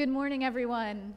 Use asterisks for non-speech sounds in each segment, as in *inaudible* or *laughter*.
Good morning, everyone.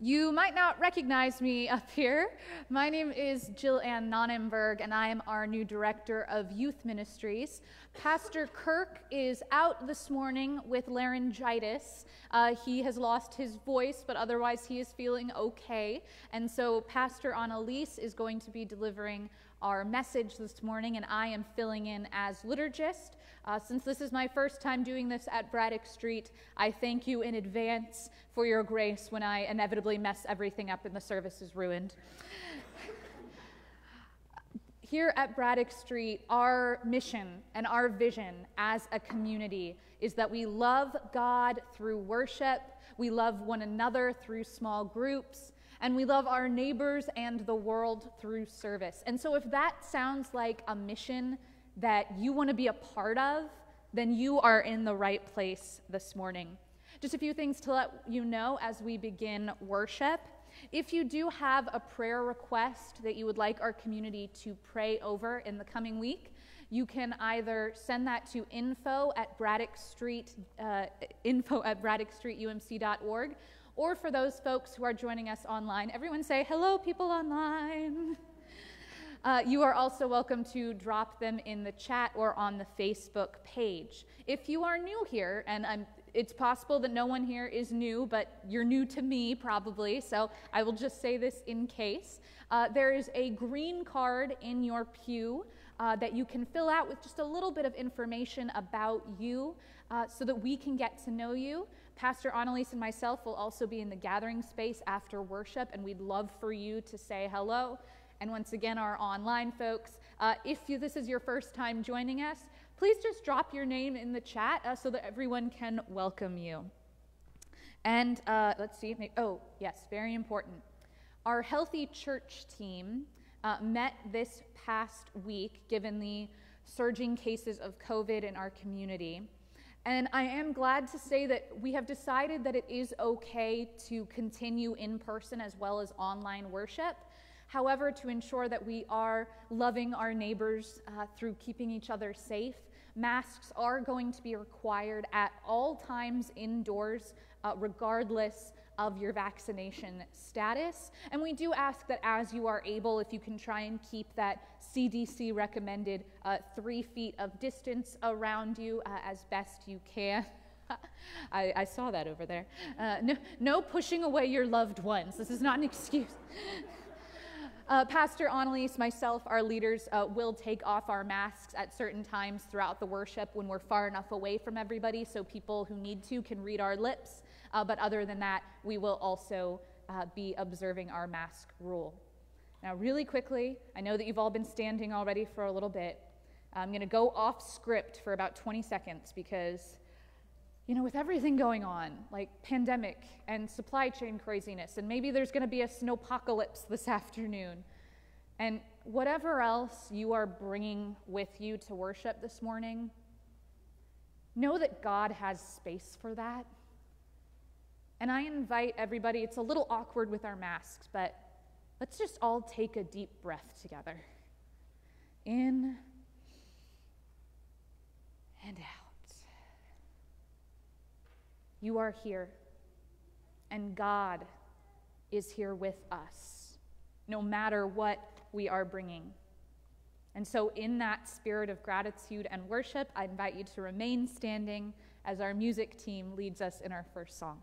You might not recognize me up here. My name is Jillian Nonnenberg, and I am our new director of youth ministries. Pastor Kirk is out this morning with laryngitis. Uh, he has lost his voice, but otherwise he is feeling okay. And so Pastor Annalise is going to be delivering our message this morning, and I am filling in as liturgist. Uh, since this is my first time doing this at Braddock Street, I thank you in advance for your grace when I inevitably mess everything up and the service is ruined. Here at Braddock Street, our mission and our vision as a community is that we love God through worship, we love one another through small groups, and we love our neighbors and the world through service. And so, if that sounds like a mission that you want to be a part of, then you are in the right place this morning. Just a few things to let you know as we begin worship. If you do have a prayer request that you would like our community to pray over in the coming week, you can either send that to info at Braddock Street, uh, info at braddockstreetumc.org, or for those folks who are joining us online, everyone say, hello, people online. *laughs* Uh, you are also welcome to drop them in the chat or on the Facebook page. If you are new here, and I'm, it's possible that no one here is new, but you're new to me probably, so I will just say this in case. Uh, there is a green card in your pew uh, that you can fill out with just a little bit of information about you uh, so that we can get to know you. Pastor Annalise and myself will also be in the gathering space after worship, and we'd love for you to say hello and once again, our online folks. Uh, if you, this is your first time joining us, please just drop your name in the chat uh, so that everyone can welcome you. And uh, let's see, oh, yes, very important. Our Healthy Church team uh, met this past week, given the surging cases of COVID in our community. And I am glad to say that we have decided that it is okay to continue in person as well as online worship. However, to ensure that we are loving our neighbors uh, through keeping each other safe, masks are going to be required at all times indoors, uh, regardless of your vaccination status. And we do ask that as you are able, if you can try and keep that CDC recommended uh, three feet of distance around you uh, as best you can. *laughs* I, I, saw that over there. Uh, no, no pushing away your loved ones. This is not an excuse. *laughs* Uh, Pastor Annalise, myself, our leaders uh, will take off our masks at certain times throughout the worship when we're far enough away from everybody so people who need to can read our lips. Uh, but other than that, we will also uh, be observing our mask rule. Now, really quickly, I know that you've all been standing already for a little bit. I'm going to go off script for about 20 seconds because you know, with everything going on, like pandemic and supply chain craziness, and maybe there's going to be a snowpocalypse this *laughs* afternoon, and whatever else you are bringing with you to worship this morning, know that God has space for that. And I invite everybody, it's a little awkward with our masks, but let's just all take a deep breath together. In and out. You are here, and God is here with us, no matter what we are bringing. And so, in that spirit of gratitude and worship, I invite you to remain standing as our music team leads us in our first song.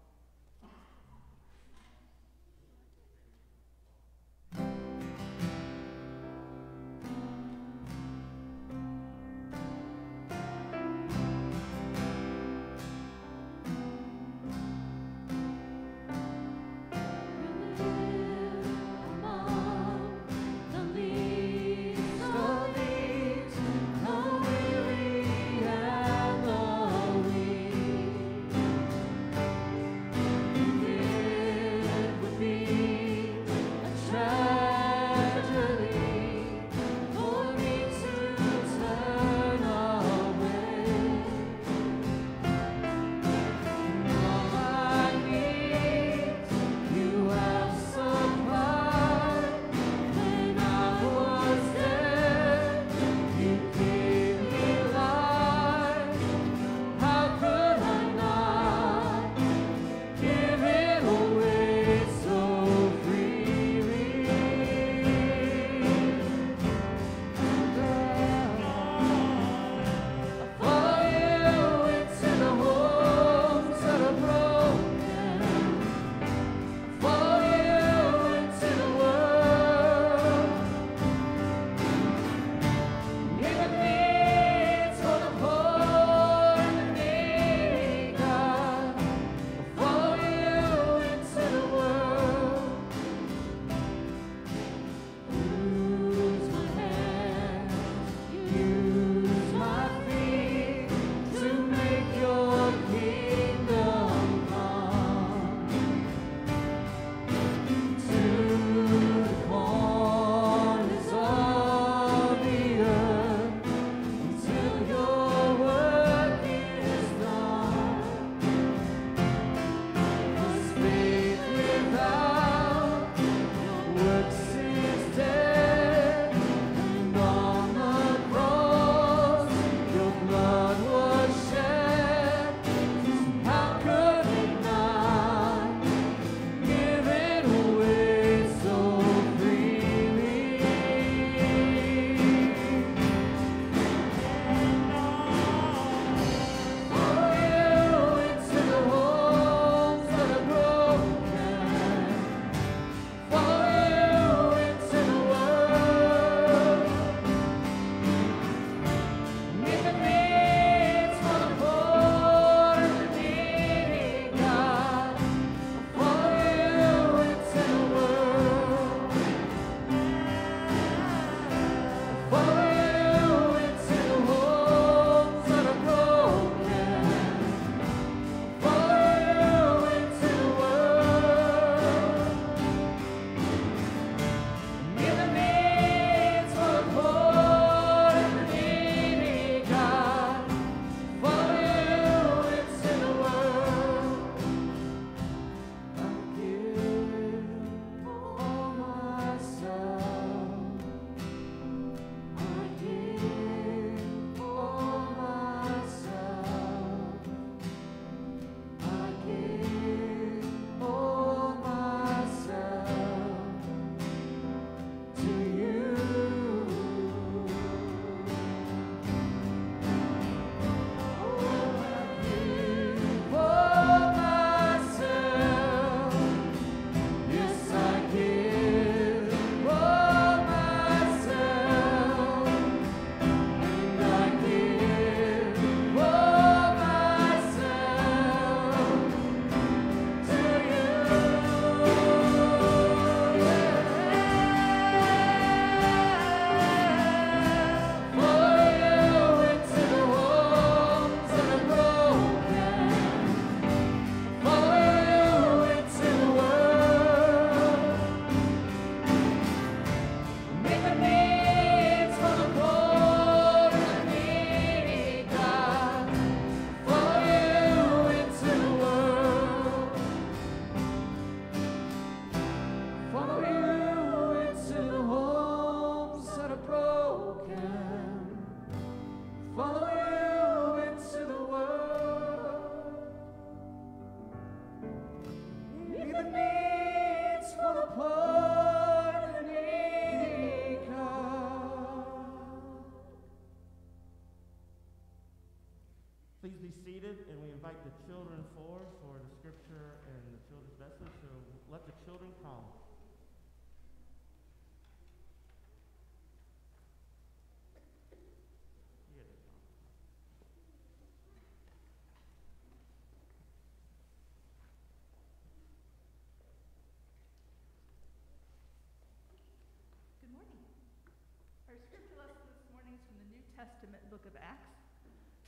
Testament book of Acts,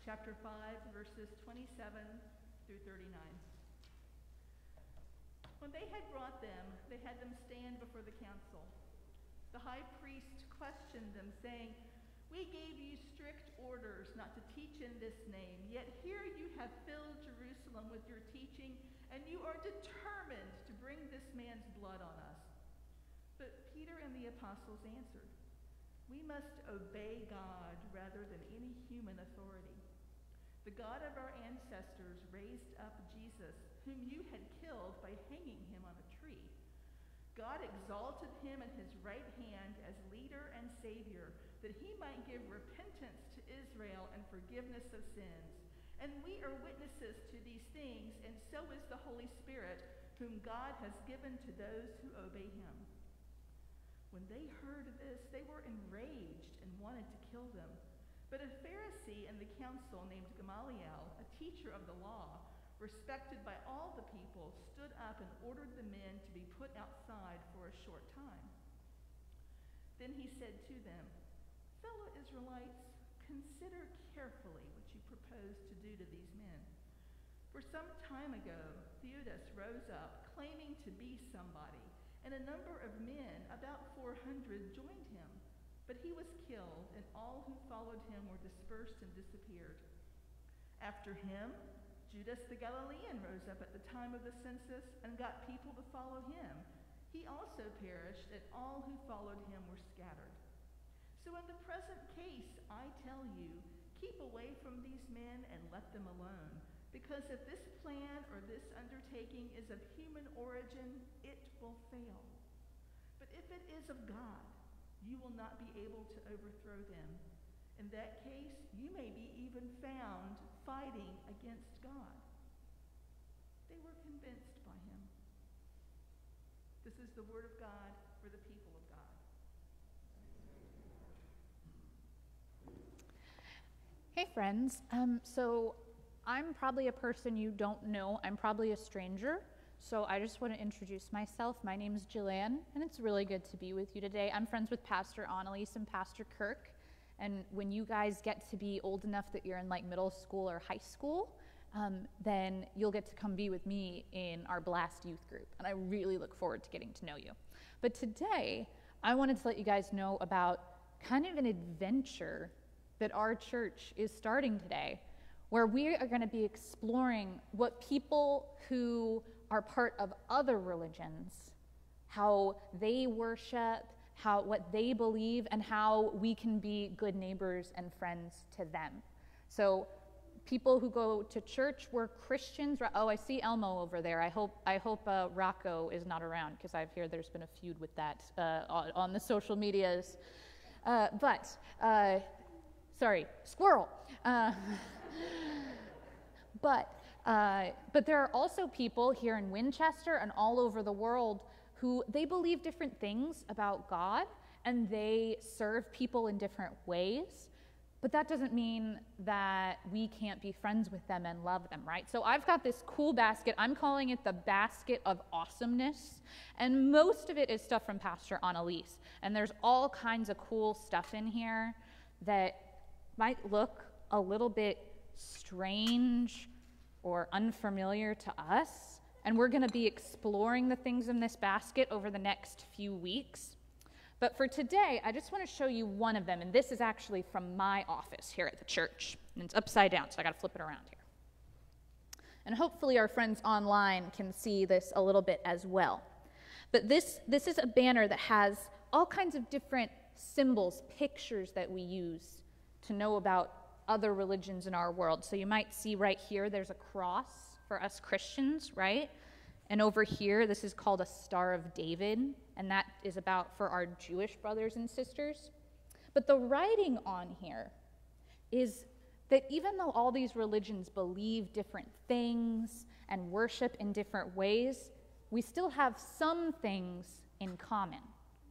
chapter 5, verses 27 through 39. When they had brought them, they had them stand before the council. The high priest questioned them, saying, We gave you strict orders not to teach in this name, yet here you have filled Jerusalem with your teaching, and you are determined to bring this man's blood on us. But Peter and the apostles answered, We must obey God rather than any human authority. The God of our ancestors raised up Jesus, whom you had killed by hanging him on a tree. God exalted him at his right hand as leader and savior, that he might give repentance to Israel and forgiveness of sins. And we are witnesses to these things, and so is the Holy Spirit, whom God has given to those who obey him. When they heard this, they were enraged and wanted to kill them. But a Pharisee in the council named Gamaliel, a teacher of the law, respected by all the people, stood up and ordered the men to be put outside for a short time. Then he said to them, Fellow Israelites, consider carefully what you propose to do to these men. For some time ago, Theudas rose up, claiming to be somebody, and a number of men, about 400, joined him. But he was killed, and all who followed him were dispersed and disappeared. After him, Judas the Galilean rose up at the time of the census and got people to follow him. He also perished, and all who followed him were scattered. So in the present case, I tell you, keep away from these men and let them alone. Because if this plan or this undertaking is of human origin, it will fail. But if it is of God, you will not be able to overthrow them. In that case, you may be even found fighting against God. They were convinced by him. This is the word of God for the people of God. Hey, friends. Um, so, I'm probably a person you don't know. I'm probably a stranger. So, I just want to introduce myself. My name is Jillian, and it's really good to be with you today. I'm friends with Pastor Annalise and Pastor Kirk. And when you guys get to be old enough that you're in like middle school or high school, um, then you'll get to come be with me in our Blast Youth group. And I really look forward to getting to know you. But today, I wanted to let you guys know about kind of an adventure that our church is starting today, where we are going to be exploring what people who are part of other religions, how they worship, how what they believe, and how we can be good neighbors and friends to them. So people who go to church were Christians. Oh, I see Elmo over there. I hope I hope uh, Rocco is not around because I hear there's been a feud with that uh, on, the social medias. Uh, but uh, sorry, squirrel. *laughs* But uh, but there are also people here in Winchester and all over the world who they believe different things about God and they serve people in different ways. But that doesn't mean that we can't be friends with them and love them, right? So I've got this cool basket. I'm calling it the basket of awesomeness. And most of it is stuff from Pastor Annalise. And there's all kinds of cool stuff in here that might look a little bit strange or unfamiliar to us. And we're going to be exploring the things in this basket over the next few weeks. But for today, I just want to show you one of them. And this is actually from my office here at the church. And it's upside down, so I got to flip it around here. And hopefully, our friends online can see this a little bit as well. But this, this is a banner that has all kinds of different symbols, pictures that we use to know about other religions in our world. So you might see right here, there's a cross for us Christians, right? And over here, this is called a Star of David, and that is about for our Jewish brothers and sisters. But the writing on here is that even though all these religions believe different things and worship in different ways, we still have some things in common,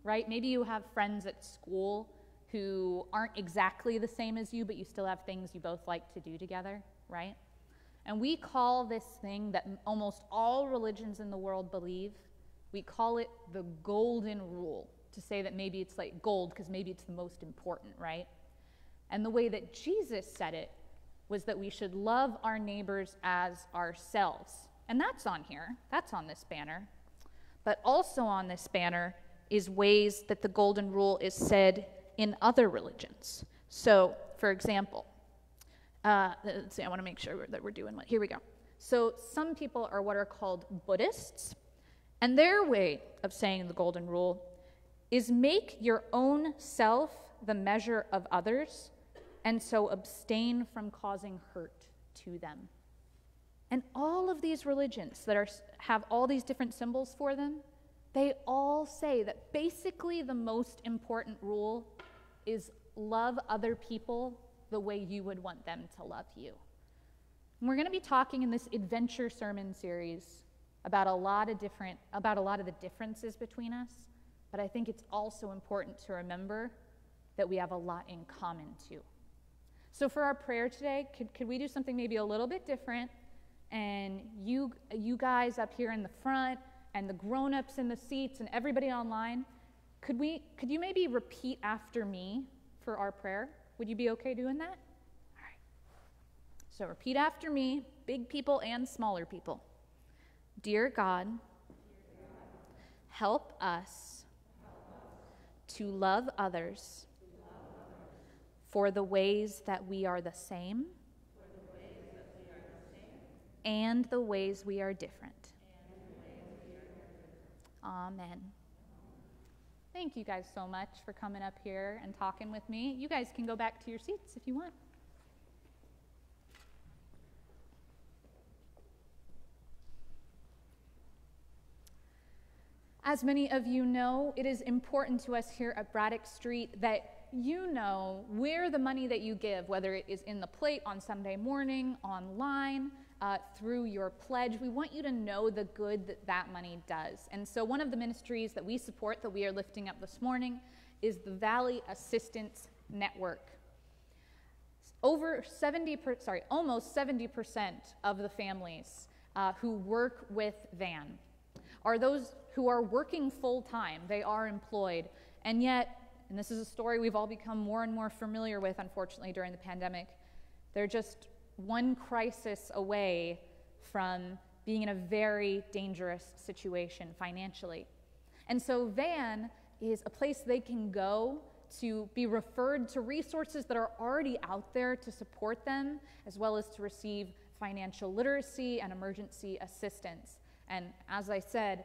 right? Maybe you have friends at school who aren't exactly the same as you, but you still have things you both like to do together, right? And we call this thing that almost all religions in the world believe, we call it the golden rule, to say that maybe it's like gold because maybe it's the most important, right? And the way that Jesus said it was that we should love our neighbors as ourselves. And that's on here, that's on this banner. But also on this banner is ways that the golden rule is said in other religions. So, for example, uh, let's see, I want to make sure that we're doing what. Here we go. So, some people are what are called Buddhists, and their way of saying the golden rule is make your own self the measure of others, and so abstain from causing hurt to them. And all of these religions that are, have all these different symbols for them, they all say that basically the most important rule is love other people the way you would want them to love you. And we're going to be talking in this adventure sermon series about a lot of different about a lot of the differences between us, but I think it's also important to remember that we have a lot in common too. So for our prayer today, could, could we do something maybe a little bit different? And you you guys up here in the front and the grown-ups in the seats and everybody online, could we could you maybe repeat after me for our prayer? Would you be okay doing that? All right. So repeat after me, big people and smaller people. Dear God, help us to love others for the ways that we are the same and the ways we are different. Amen. Thank you guys so much for coming up here and talking with me. You guys can go back to your seats if you want. As many of you know, it is important to us here at Braddock Street that you know where the money that you give, whether it is in the plate on Sunday morning, online, uh, through your pledge. We want you to know the good that that money does. And so, one of the ministries that we support that we are lifting up this morning is the Valley Assistance Network. Over 70, per, sorry, almost 70% of the families uh, who work with VAN are those who are working full time. They are employed, and yet, and this is a story we've all become more and more familiar with, unfortunately, during the pandemic. They're just one crisis away from being in a very dangerous situation financially. And so, VAN is a place they can go to be referred to resources that are already out there to support them, as well as to receive financial literacy and emergency assistance. And as I said,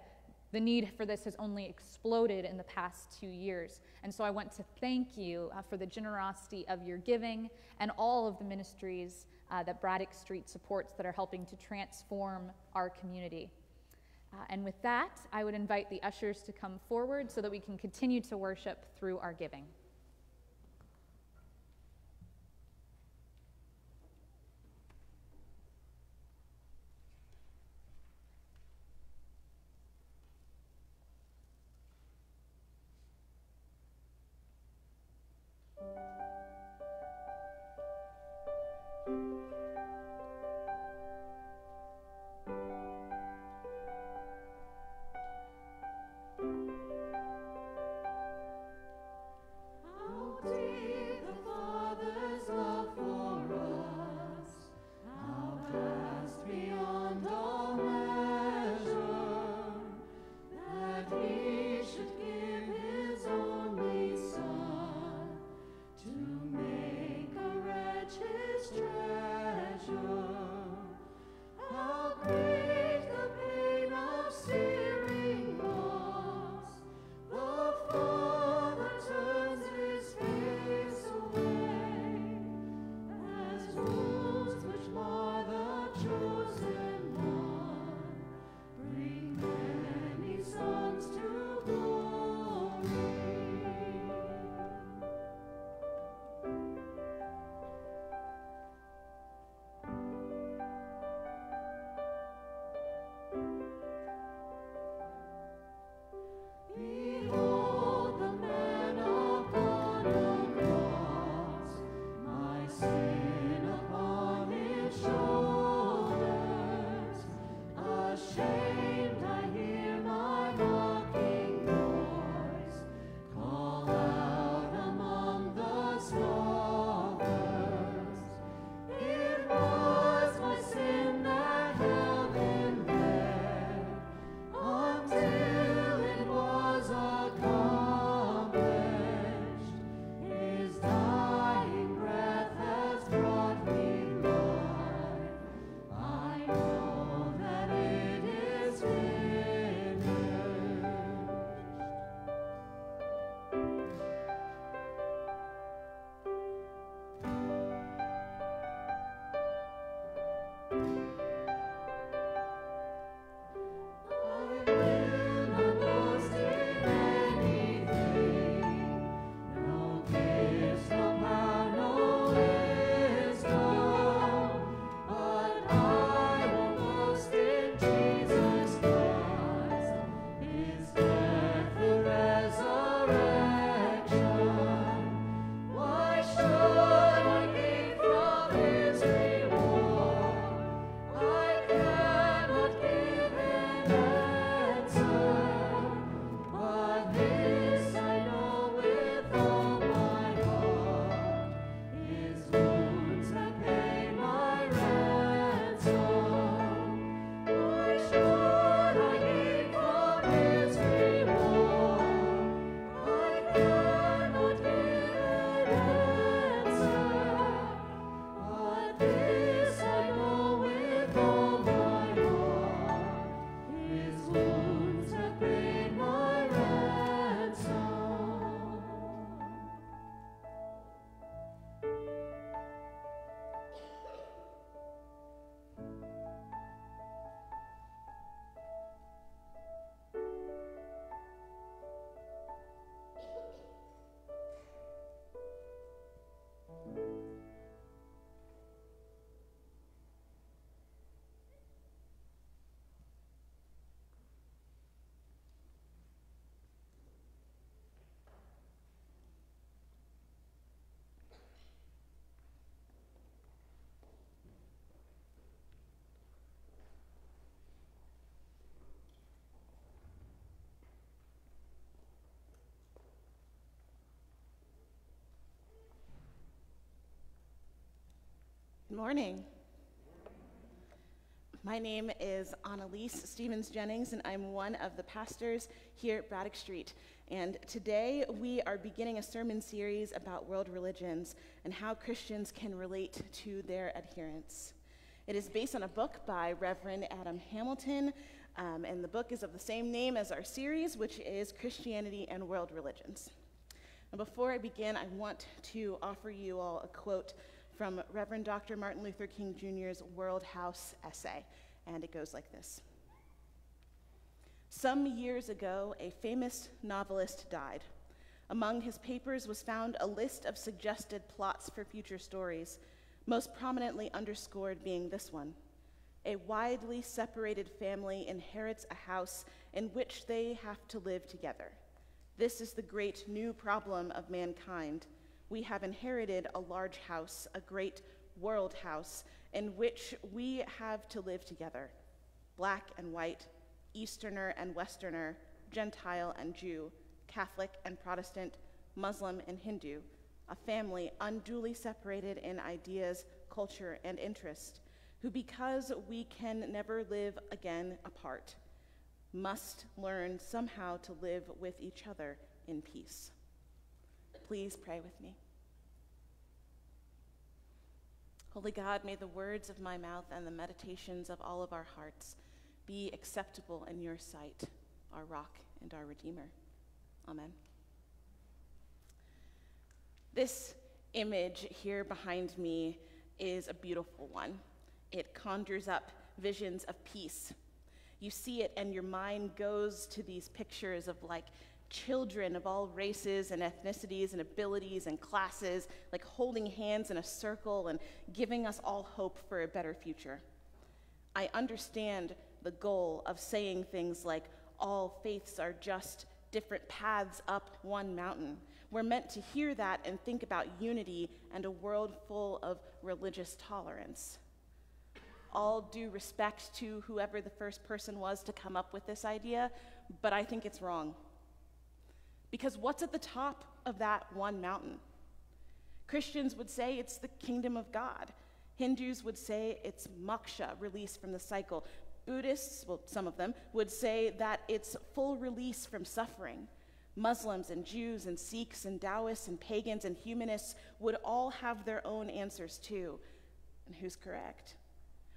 the need for this has only exploded in the past two years. And so I want to thank you uh, for the generosity of your giving and all of the ministries uh, that Braddock Street supports that are helping to transform our community. Uh, and with that, I would invite the ushers to come forward so that we can continue to worship through our giving. Good morning. My name is Annalise Stevens Jennings, and I'm one of the pastors here at Braddock Street. And today we are beginning a sermon series about world religions and how Christians can relate to their adherents. It is based on a book by Reverend Adam Hamilton, um, and the book is of the same name as our series, which is Christianity and World Religions. And before I begin, I want to offer you all a quote from Reverend Dr. Martin Luther King Jr.'s World House essay, and it goes like this Some years ago, a famous novelist died. Among his papers was found a list of suggested plots for future stories, most prominently underscored being this one. A widely separated family inherits a house in which they have to live together. This is the great new problem of mankind we have inherited a large house, a great world house, in which we have to live together black and white, Easterner and Westerner, Gentile and Jew, Catholic and Protestant, Muslim and Hindu, a family unduly separated in ideas, culture, and interest, who, because we can never live again apart, must learn somehow to live with each other in peace. Please pray with me. Holy God, may the words of my mouth and the meditations of all of our hearts be acceptable in your sight, our rock and our redeemer. Amen. This image here behind me is a beautiful one. It conjures up visions of peace. You see it, and your mind goes to these pictures of like children of all races and ethnicities and abilities and classes, like holding hands in a circle and giving us all hope for a better future. I understand the goal of saying things like, all faiths are just different paths up one mountain. We're meant to hear that and think about unity and a world full of religious tolerance. All due respect to whoever the first person was to come up with this idea, but I think it's wrong. Because what's at the top of that one mountain? Christians would say it's the kingdom of God. Hindus would say it's moksha, release from the cycle. Buddhists, well, some of them, would say that it's full release from suffering. Muslims and Jews and Sikhs and Taoists and pagans and humanists would all have their own answers too. And who's correct?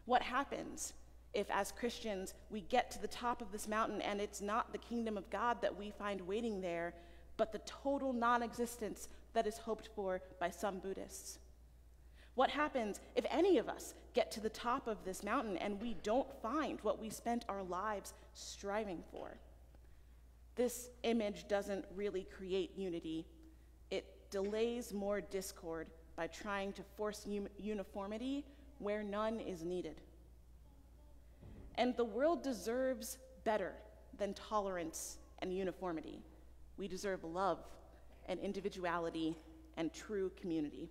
What happens if, as Christians, we get to the top of this mountain and it's not the kingdom of God that we find waiting there, but the total non existence that is hoped for by some Buddhists? What happens if any of us get to the top of this mountain and we don't find what we spent our lives striving for. This image doesn't really create unity, it delays more discord by trying to force un- uniformity where none is needed. And the world deserves better than tolerance and uniformity. We deserve love and individuality and true community.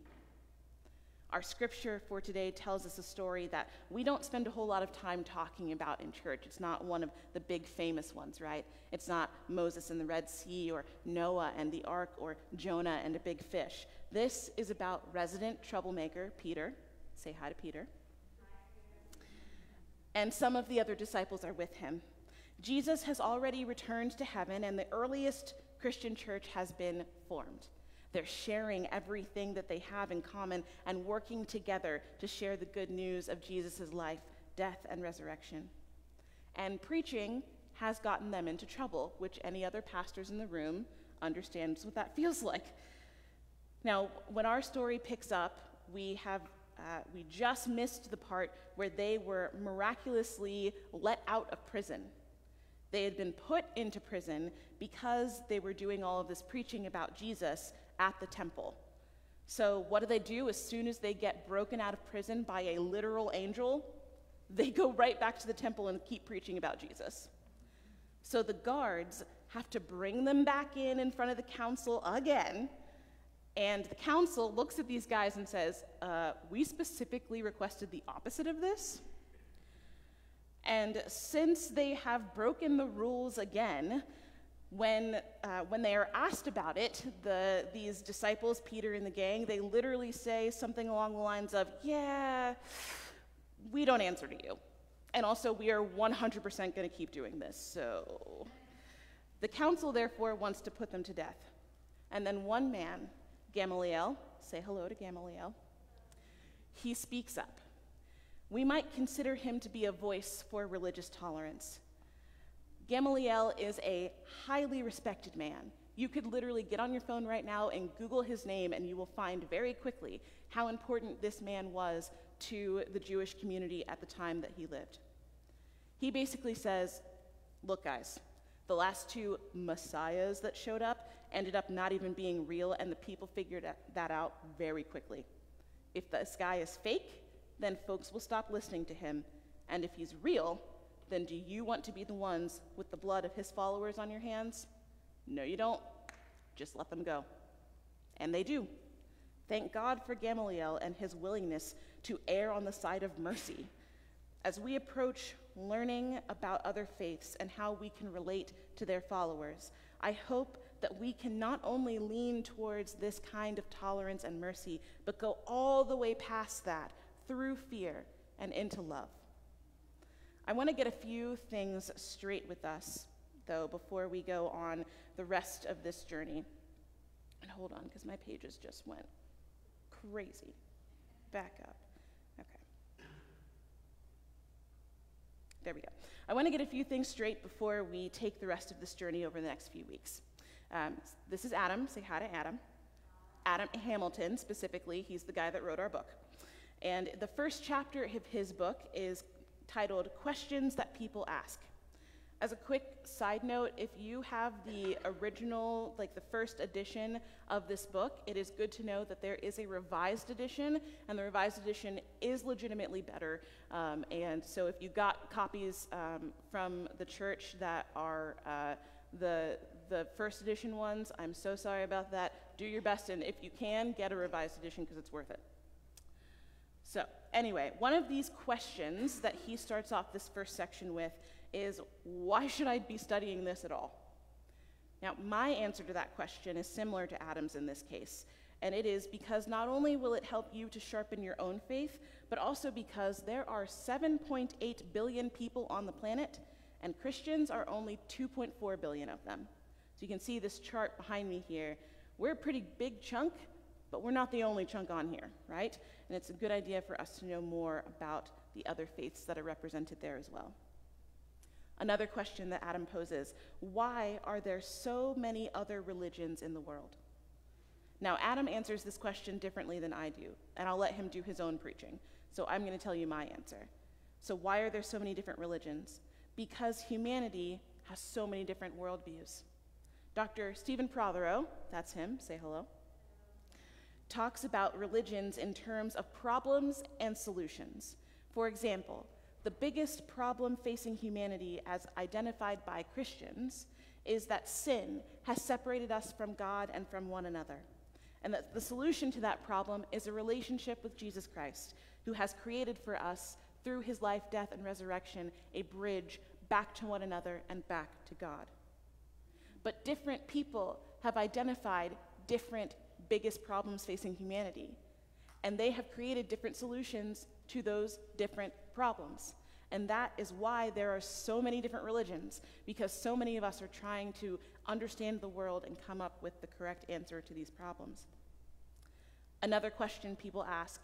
Our scripture for today tells us a story that we don't spend a whole lot of time talking about in church. It's not one of the big famous ones, right? It's not Moses and the Red Sea or Noah and the ark or Jonah and a big fish. This is about resident troublemaker Peter. Say hi to Peter. And some of the other disciples are with him. Jesus has already returned to heaven, and the earliest Christian church has been formed. They're sharing everything that they have in common and working together to share the good news of Jesus' life, death, and resurrection. And preaching has gotten them into trouble, which any other pastors in the room understands what that *laughs* feels like. Now, when our story picks up, we have uh, we just missed the part where they were miraculously let out of prison. They had been put into prison because they were doing all of this preaching about Jesus at the temple. So, what do they do as soon as they get broken out of prison by a literal angel? They go right back to the temple and keep preaching about Jesus. So, the guards have to bring them back in in front of the council again. And the council looks at these guys and says, uh, We specifically requested the opposite of this. And since they have broken the rules again, when, uh, when they are asked about it, the, these disciples, Peter and the gang, they literally say something along the lines of, Yeah, we don't answer to you. And also, we are 100% going to keep doing this. So the council, therefore, wants to put them to death. And then one man, Gamaliel, say hello to Gamaliel, he speaks up. We might consider him to be a voice for religious tolerance. Gamaliel is a highly respected man. You could literally get on your phone right now and Google his name, and you will find very quickly how important this man was to the Jewish community at the time that he lived. He basically says, Look, guys, the last two messiahs that showed up ended up not even being real, and the people figured that out very quickly. If this guy is fake, then folks will stop listening to him, and if he's real, then do you want to be the ones with the blood of his followers on your hands? No, you don't. Just let them go. And they do. Thank God for Gamaliel and his willingness to err on the side of mercy. As we approach learning about other faiths and how we can relate to their followers, I hope that we can not only lean towards this kind of tolerance and mercy, but go all the way past that through fear and into love. I want to get a few things straight with us, though, before we go on the rest of this journey. And hold on, because my pages just went crazy. Back up. Okay. There we go. I want to get a few things straight before we take the rest of this journey over the next few weeks. Um, this is Adam. Say hi to Adam. Adam Hamilton, specifically. He's the guy that wrote our book. And the first chapter of his book is titled Questions That People Ask. As a quick side note, if you have the original, like the first edition of this book, it is good to know that there is a revised edition, and the revised edition is legitimately better. Um, and so if you got copies um, from the church that are uh, the, the first edition ones, I'm so sorry about that. Do your best, and if you can, get a revised edition because it's worth it. So, anyway, one of these questions that he starts off this first section with is why should I be studying this at all? Now, my answer to that question is similar to Adam's in this case, and it is because not only will it help you to sharpen your own faith, but also because there are 7.8 billion people on the planet, and Christians are only 2.4 billion of them. So you can see this chart behind me here. We're a pretty big chunk, but we're not the only chunk on here, right? And it's a good idea for us to know more about the other faiths that are represented there as well. Another question that Adam poses why are there so many other religions in the world? Now, Adam answers this question differently than I do, and I'll let him do his own preaching. So I'm going to tell you my answer. So, why are there so many different religions? Because humanity has so many different worldviews. Dr. Stephen Prothero, that's him, say hello, talks about religions in terms of problems and solutions. For example, the biggest problem facing humanity, as identified by Christians, is that sin has separated us from God and from one another. And that the solution to that problem is a relationship with Jesus Christ, who has created for us, through his life, death, and resurrection, a bridge back to one another and back to God. But different people have identified different biggest problems facing humanity, and they have created different solutions to those different problems. And that is why there are so many different religions, because so many of us are trying to understand the world and come up with the correct answer to these problems. Another question people ask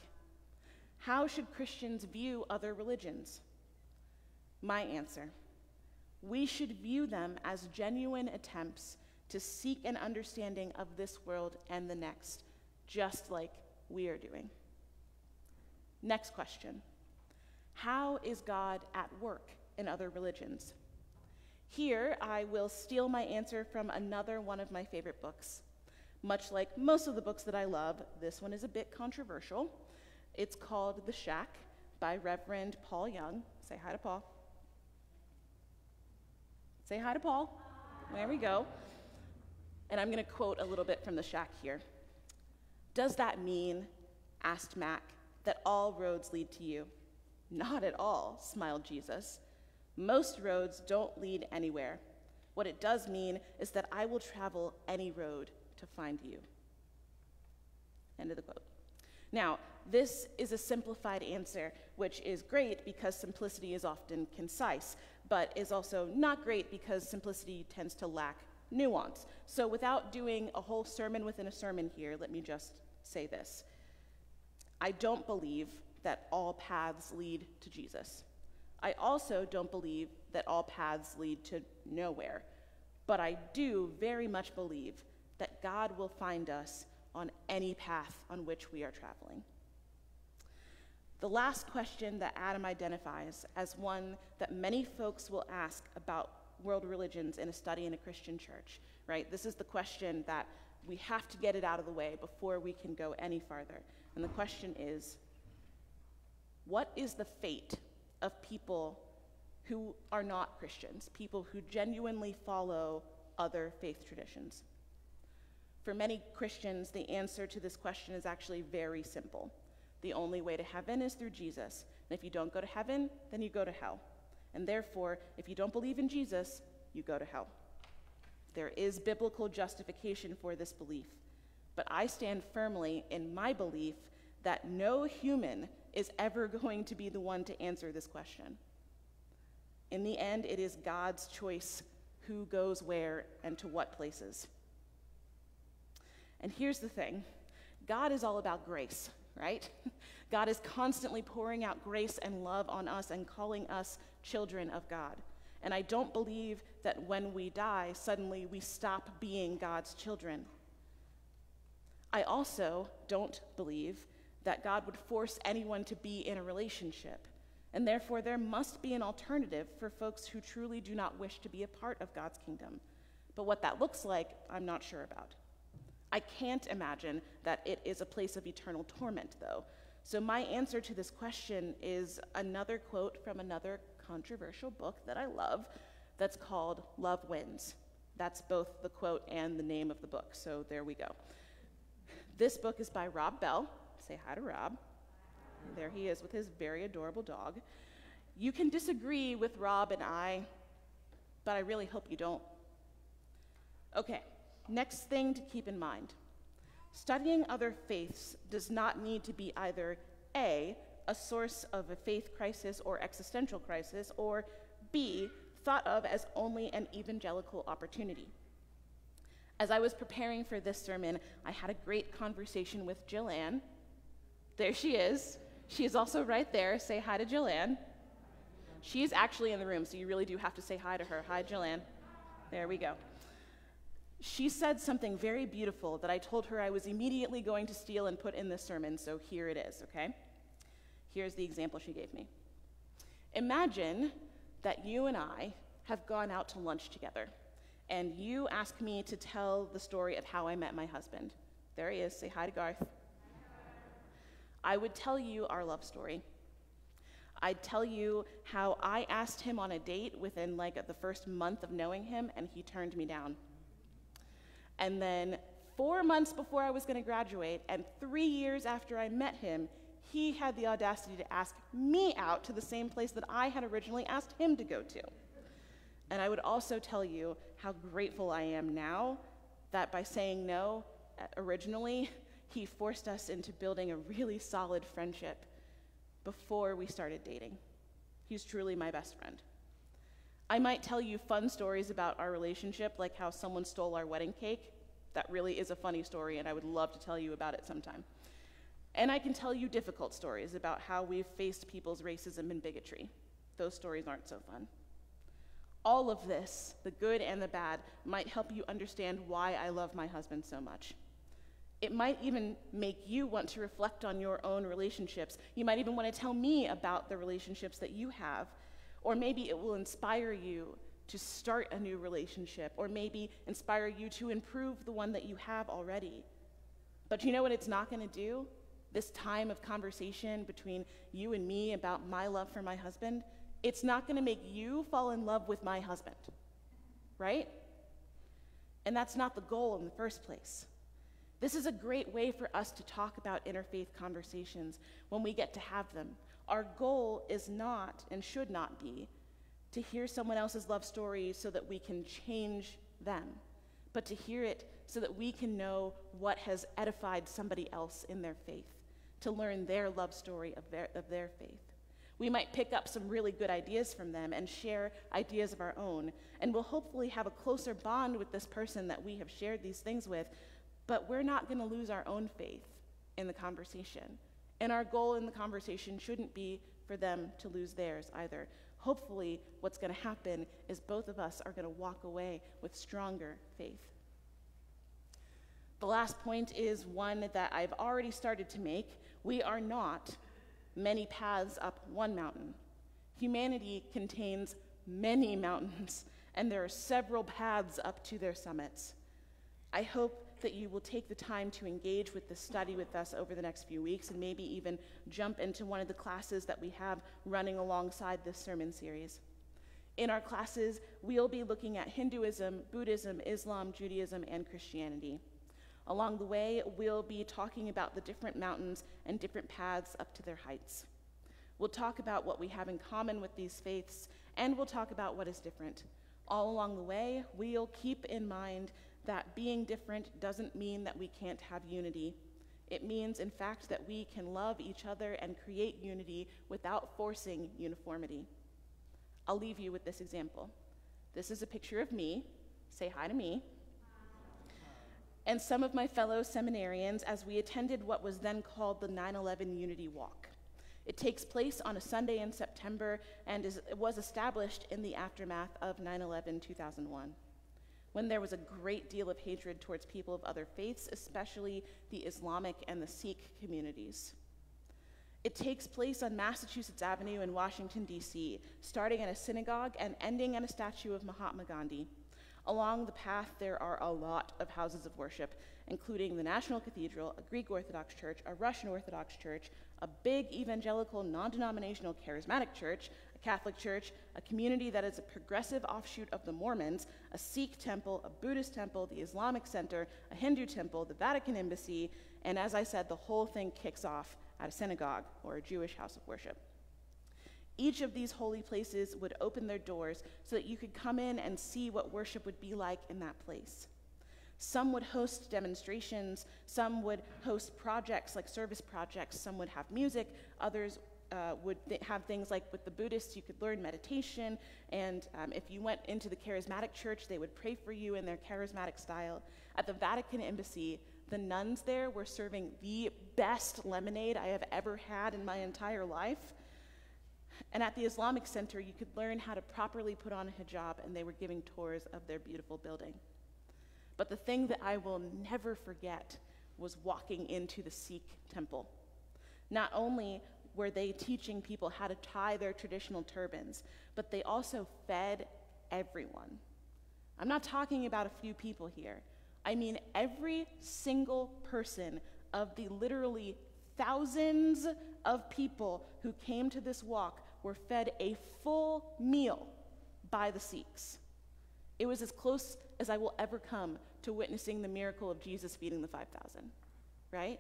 How should Christians view other religions? My answer we should view them as genuine attempts to seek an understanding of this world and the next, just like we are doing. Next question How is God at work in other religions? Here, I will steal my answer from another one of my favorite books. Much like most of the books that I love, this one is a bit controversial. It's called The Shack by Reverend Paul Young. Say hi to Paul. Say hi to Paul. There we go. And I'm going to quote a little bit from The Shack here. Does that mean, asked Mac, that all roads lead to you? Not at all, smiled Jesus. Most roads don't lead anywhere. What it does mean is that I will travel any road to find you. End of the quote. Now, this is a simplified answer, which is great because simplicity is often concise, but is also not great because simplicity tends to lack nuance. So, without doing a whole sermon within a sermon here, let me just say this. I don't believe that all paths lead to Jesus. I also don't believe that all paths lead to nowhere. But I do very much believe that God will find us on any path on which we are traveling. The last question that Adam identifies as one that many folks will ask about world religions in a study in a Christian church, right? This is the question that we have to get it out of the way before we can go any farther. And the question is what is the fate of people who are not Christians, people who genuinely follow other faith traditions? For many Christians, the answer to this question is actually very simple. The only way to heaven is through Jesus. And if you don't go to heaven, then you go to hell. And therefore, if you don't believe in Jesus, you go to hell. There is biblical justification for this belief. But I stand firmly in my belief that no human is ever *laughs* going to be the one to answer this question. In the end, it is God's choice who goes where and to what places. And here's the thing God is all about grace, right? *laughs* God is constantly pouring out grace and love on us and calling us children of God. And I don't believe that when we die, suddenly we stop being God's children. I also don't believe that God would force anyone to be in a relationship. And therefore, there must be an alternative for folks who truly do not wish to be a part of God's kingdom. But what that looks like, I'm not sure about. I can't imagine that it is a place of eternal torment, though. So, my answer to this question is another quote from another controversial book that I love that's called Love Wins. That's both the quote and the name of the book, so there we go. This book is by Rob Bell. Say hi to Rob. There he is with his very adorable dog. You can disagree with Rob and I, but I really hope you don't. Okay, next thing to keep in mind studying other faiths does not need to be either A, a source of a faith crisis or existential crisis, or B, thought of as only an evangelical opportunity. As I was preparing for this sermon, I had a great conversation with Jill Jillian. There she is. She is also right there. Say hi to Jillian. She is actually in the room, so you really do have to say hi to her. Hi, Jill Jillian. There we go she said something very beautiful that I told her I was immediately going to steal and put in this sermon, so here it is, okay? Here's the example she gave me. Imagine that you and I have gone out to lunch together, and you ask me to tell the story of how I met my husband. There he is. Say hi to Garth. I would tell you our love story. I'd tell you how I asked him on a date within like the first month of knowing him, and he turned me down. And then four months before I was going to graduate, and three years after I met him, he had the audacity to ask me out to the same place that I had originally asked him to go to. And I would also tell you how grateful I am now that by saying no uh, originally, *laughs* he forced us into building a really solid friendship before we started dating. He's truly my best friend. I might tell you fun stories about our relationship, like how someone stole our wedding cake. That really is a funny story, and I would love to tell you about it sometime. And I can tell you difficult stories about how we've faced people's racism and bigotry. Those stories aren't so fun. All of this, the good and the bad, might help you understand why I love my husband so much. It might even make you want to reflect on your own relationships. You might even want to tell me about the relationships that you have. Or maybe it will inspire you to start a new relationship, or maybe inspire you to improve the one that you have already. But you know what it's not going to do? This time of conversation between you and me about my love for my husband, it's not going to make you fall in love with my husband, right? And that's not the goal in the first place. This is a great way for us to talk about interfaith conversations when we get to have them. Our goal is not and should not be to hear someone else's love story so that we can change them, but to hear it so that we can know what has edified somebody else in their faith, to learn their love story of their, of their faith. We might pick up some really good ideas from them and share ideas of our own, and we'll hopefully have a closer bond with this person that we have shared these things with but we're not going to lose our own faith in the conversation. And our goal in the conversation shouldn't be for them to lose theirs either. Hopefully, what's going to happen is both of us are going to walk away with stronger faith. The last point is one that I've already started to make. We are not many paths up one mountain. Humanity contains many *laughs* mountains, and there are several paths up to their summits. I hope that you will take the time to engage with the study with us over the next few weeks and maybe even jump into one of the classes that we have running alongside this sermon series. In our classes, we'll be looking at Hinduism, Buddhism, Islam, Judaism, and Christianity. Along the way, we'll be talking about the different mountains and different paths up to their heights. We'll talk about what we have in common with these faiths, and we'll talk about what is different. All along the way, we'll keep in mind that being different doesn't mean that we can't have unity. It means, in fact, that we can love each other and create unity without forcing uniformity. I'll leave you with this example. This is a picture of me. Say hi to me. And some of my fellow seminarians as we attended what was then called the 9 11 Unity Walk. It takes place on a Sunday in September and is, was established in the aftermath of 9 11 2001 when there was a great deal of hatred towards people of other faiths, especially the Islamic and the Sikh communities. It takes place on Massachusetts Avenue in Washington, D.C., starting at a synagogue and ending at a statue of Mahatma Gandhi. Along the path, there are a lot of houses of worship, including the National Cathedral, a Greek Orthodox church, a Russian Orthodox church, a big evangelical, non denominational charismatic church, a Catholic Church, a community that is a progressive offshoot of the Mormons, a Sikh temple, a Buddhist temple, the Islamic Center, a Hindu temple, the Vatican Embassy, and as I said, the whole thing kicks off at a synagogue or a Jewish house of worship. Each of these holy places would open their doors so that you could come in and see what worship would be like in that place. Some would host demonstrations, some would host projects like service projects, some would have music, others uh, would th- have things like with the Buddhists, you could learn meditation, and um, if you went into the charismatic church, they would pray for you in their charismatic style. At the Vatican Embassy, the nuns there were serving the best lemonade I have ever had in my entire life. And at the Islamic Center, you could learn how to properly put on a hijab, and they were giving tours of their beautiful building. But the thing that I will never forget was walking into the Sikh temple. Not only were they teaching people how to tie their traditional turbans, but they also fed everyone. I'm not talking about a few people here. I mean every single person of the literally thousands of people who came to this walk were fed a full meal by the Sikhs. It was as close as I will ever come to witnessing the miracle of Jesus feeding the 5,000, right?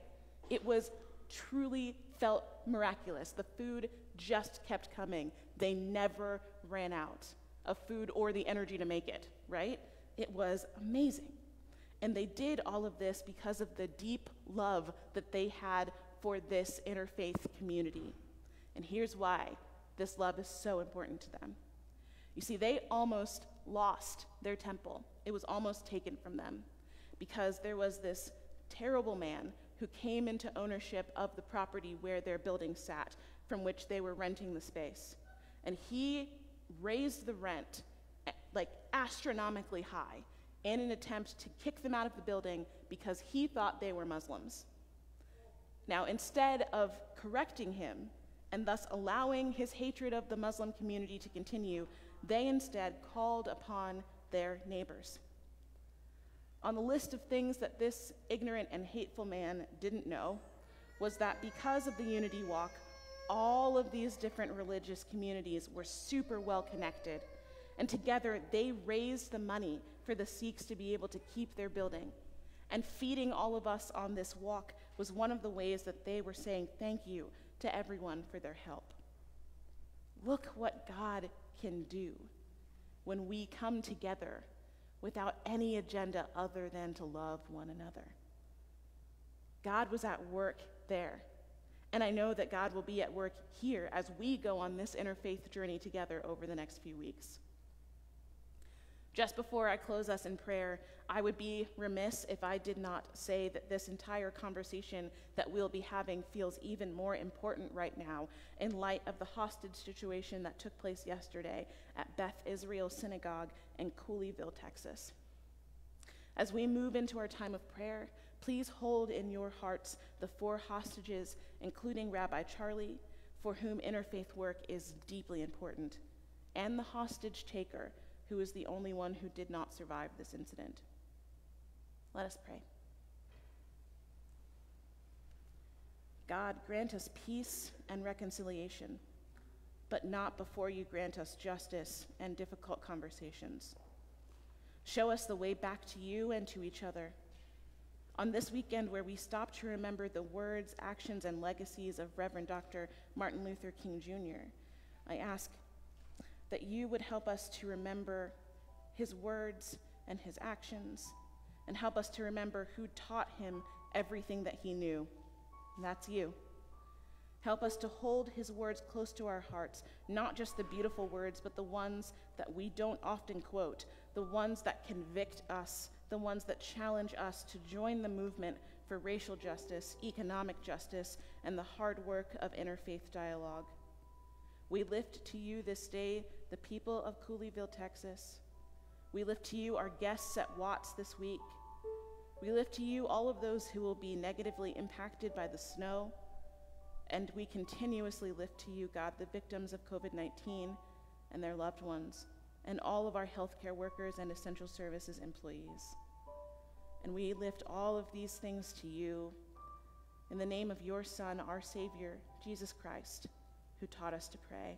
It was truly felt miraculous. The food just kept coming. They never ran out of food or the energy to make it, right? It was amazing. And they did all of this because of the deep love that they had for this interfaith community. And here's why this love is so important to them. You see, they almost lost their temple, it was almost taken from them because there was this terrible man who came into ownership of the property where their building sat, from which they were renting the space. And he raised the rent eh, like astronomically high in an attempt to kick them out of the building because he thought they were Muslims. Now, instead of correcting him and thus allowing his hatred of the Muslim community to continue, they instead called upon their neighbors. On the list of things that this ignorant and hateful man didn't know was that because of the Unity Walk, all of these different religious communities were super well connected. And together they raised the money for the Sikhs to be able to keep their building. And feeding all of us on this walk was one of the ways that they were saying thank you to everyone for their help. Look what God can do when we come together without any agenda other than to love one another. God was at work there. And I know that God will be at work here as we go on this interfaith journey together over the next few weeks. Just before I close us in prayer, I would be remiss if I did not say that this entire conversation that we'll be having feels even more important right now in light of the hostage situation that took place yesterday at Beth Israel Synagogue in Colleyville, Texas. As we move into our time of prayer, please hold in your hearts the four hostages, including Rabbi Charlie, for whom interfaith work is deeply important, and the hostage taker who is the only one who did not survive this incident. Let us pray. God, grant us peace and reconciliation, but not before you grant us justice and difficult conversations. Show us the way back to you and to each other. On this weekend, where we stop to remember the words, actions, and legacies of Reverend Dr. Martin Luther King Jr., I ask that you would help us to remember his words and his actions, and help us to remember who taught him everything that he knew. And that's you. Help us to hold his words close to our hearts, not just the beautiful words, but the ones that we don't often quote, the ones that convict us, the ones that challenge us to join the movement for racial justice, economic justice, and the hard work of interfaith dialogue. We lift to you this day the people of Colleyville, Texas. We lift to you our guests at Watts this week. We lift to you all of those who will be negatively impacted by the snow. And we continuously lift to you, God, the victims of COVID 19 and their loved ones, and all of our healthcare workers and essential services employees. And we lift all of these things to you in the name of your Son, our Savior, Jesus Christ who taught us to pray.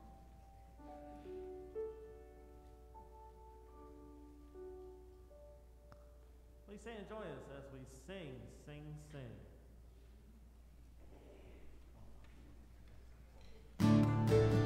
Please stand and join us as we sing, sing, sing. Sing, sing,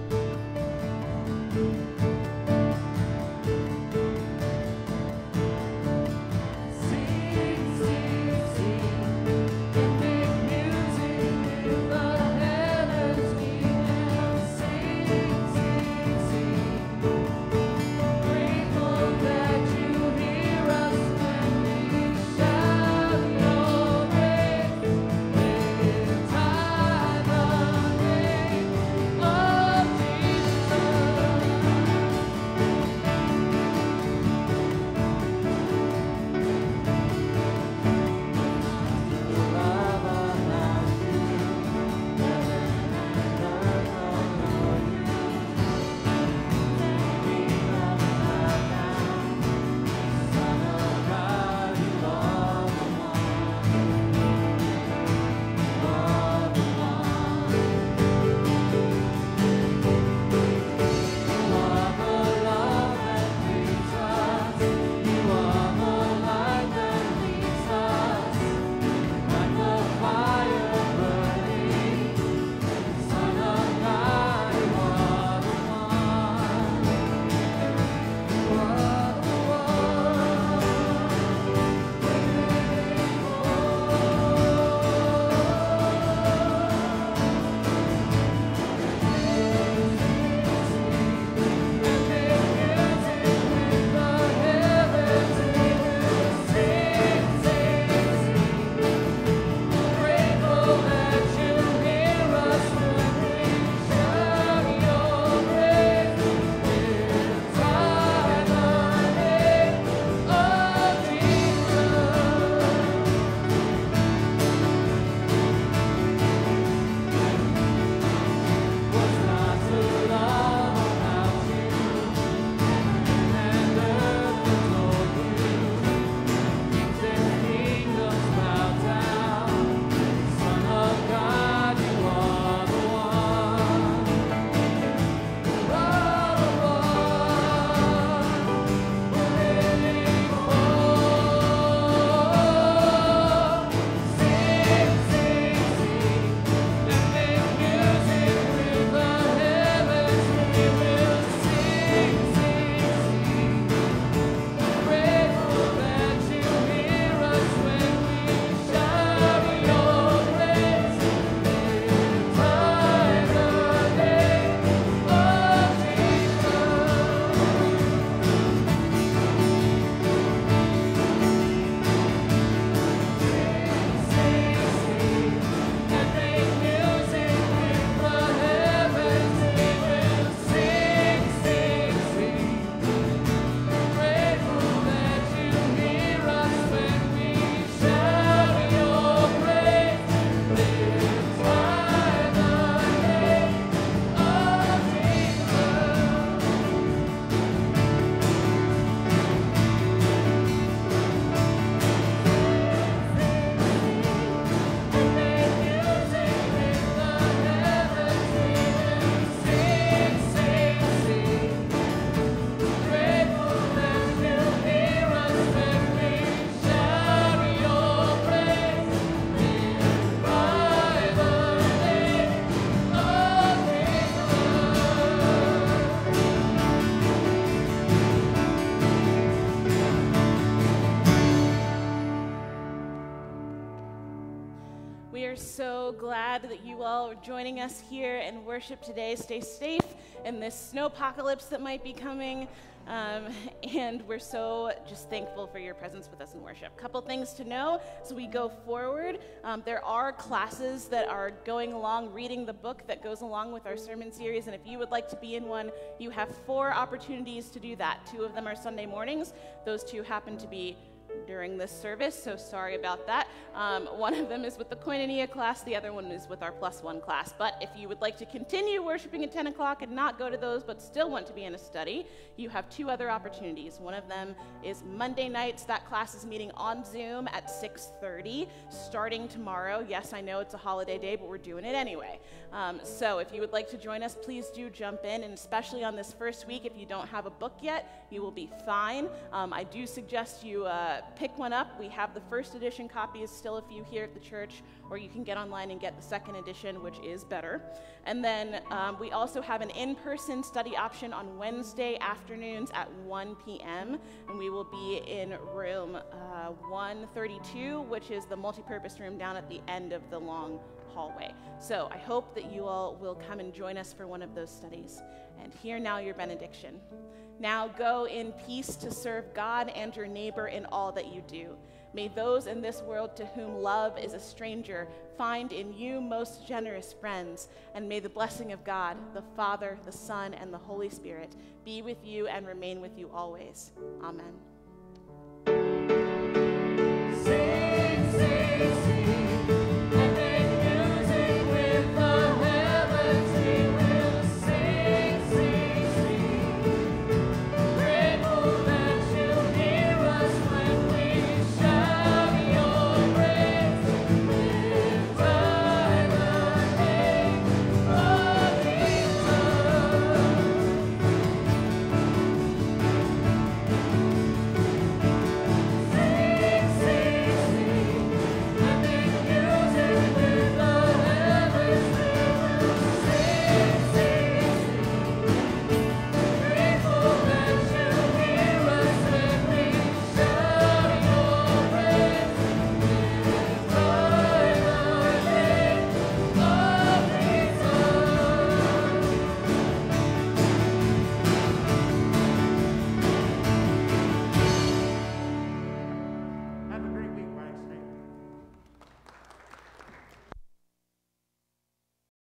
joining us here in worship today. Stay safe in this snow apocalypse that might be coming. Um, and we're so just thankful for your presence with us in worship. Couple things to know as we go forward. Um, there are classes that are going along, reading the book that goes along with our sermon series. And if you would like to be in one, you have four opportunities to do that. Two of them are Sunday mornings, those two happen to be during this service, so sorry about that. Um, one of them is with the Koinonia class, the other one is with our plus one class. But if you would like to continue worshiping at 10 o'clock and not go to those, but still want to be in a study, you have two other opportunities. One of them is Monday nights. That class is meeting on Zoom at 6:30, starting tomorrow. Yes, I know it's a holiday day, but we're doing it anyway. Um, so if you would like to join us, please do jump in, and especially on this first week, if you don't have a book yet, you will be fine. Um, I do suggest you. Uh, pick one up. We have the first edition copies, still a few here at the church, or you can get online and get the second edition, which is better. And then um, we also have an in person study option on Wednesday afternoons at 1 p.m., and we will be in room uh, 132, which is the multi-purpose room down at the end of the long hallway. So I hope that you all will come and join us for one of those studies. And hear now your benediction. Now go in peace to serve God and your neighbor in all that you do. May those in this world to whom love is a stranger find in you most generous friends, and may the blessing of God, the Father, the Son, and the Holy Spirit be with you and remain with you always. Amen.